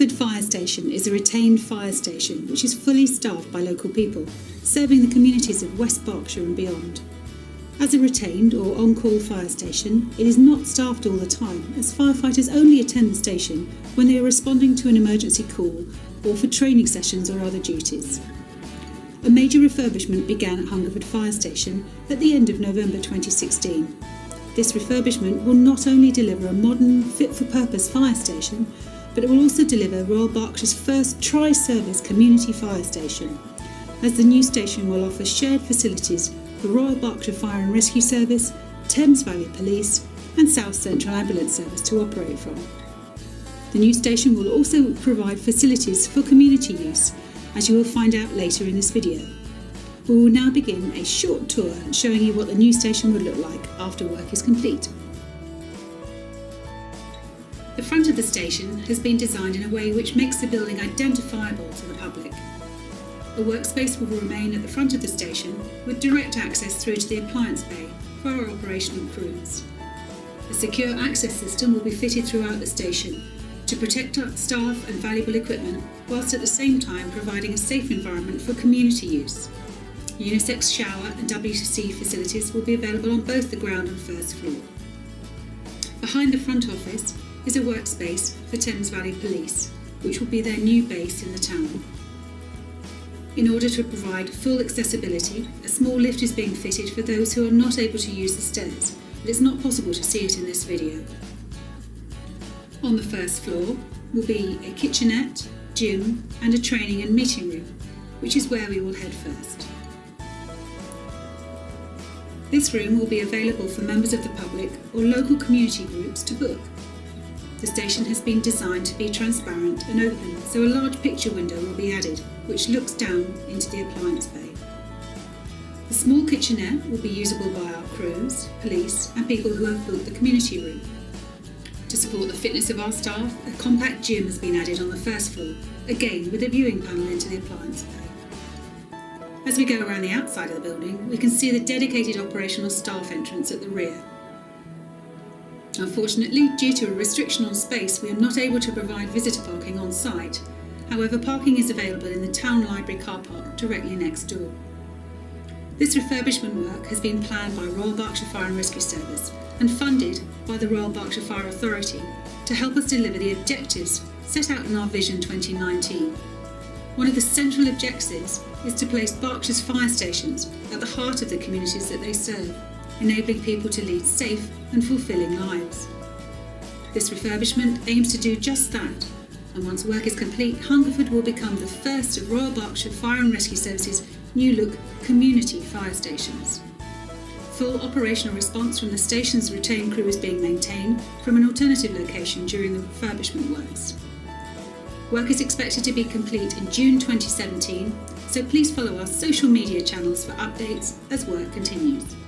Hungerford Fire Station is a retained fire station which is fully staffed by local people, serving the communities of West Berkshire and beyond. As a retained or on call fire station, it is not staffed all the time, as firefighters only attend the station when they are responding to an emergency call or for training sessions or other duties. A major refurbishment began at Hungerford Fire Station at the end of November 2016. This refurbishment will not only deliver a modern, fit for purpose fire station, but it will also deliver Royal Berkshire's first tri service community fire station, as the new station will offer shared facilities for Royal Berkshire Fire and Rescue Service, Thames Valley Police, and South Central Ambulance Service to operate from. The new station will also provide facilities for community use, as you will find out later in this video. We will now begin a short tour showing you what the new station would look like after work is complete. The front of the station has been designed in a way which makes the building identifiable to the public. A workspace will remain at the front of the station with direct access through to the appliance bay for our operational crews. A secure access system will be fitted throughout the station to protect our staff and valuable equipment whilst at the same time providing a safe environment for community use. Unisex shower and WC facilities will be available on both the ground and first floor. Behind the front office is a workspace for Thames Valley Police, which will be their new base in the town. In order to provide full accessibility, a small lift is being fitted for those who are not able to use the stairs, but it's not possible to see it in this video. On the first floor will be a kitchenette, gym and a training and meeting room, which is where we will head first. This room will be available for members of the public or local community groups to book. The station has been designed to be transparent and open, so a large picture window will be added, which looks down into the appliance bay. The small kitchenette will be usable by our crews, police and people who have booked the community room. To support the fitness of our staff, a compact gym has been added on the first floor, again with a viewing panel into the appliance bay. As we go around the outside of the building, we can see the dedicated operational staff entrance at the rear. Unfortunately, due to a restriction on space, we are not able to provide visitor parking on site. However, parking is available in the Town Library car park directly next door. This refurbishment work has been planned by Royal Berkshire Fire and Rescue Service and funded by the Royal Berkshire Fire Authority to help us deliver the objectives set out in our Vision 2019. One of the central objectives is to place Berkshire's fire stations at the heart of the communities that they serve, enabling people to lead safe and fulfilling lives. This refurbishment aims to do just that, and once work is complete, Hungerford will become the first of Royal Berkshire Fire and Rescue Service's new look community fire stations. Full operational response from the station's retained crew is being maintained from an alternative location during the refurbishment works. Work is expected to be complete in June 2017, so please follow our social media channels for updates as work continues.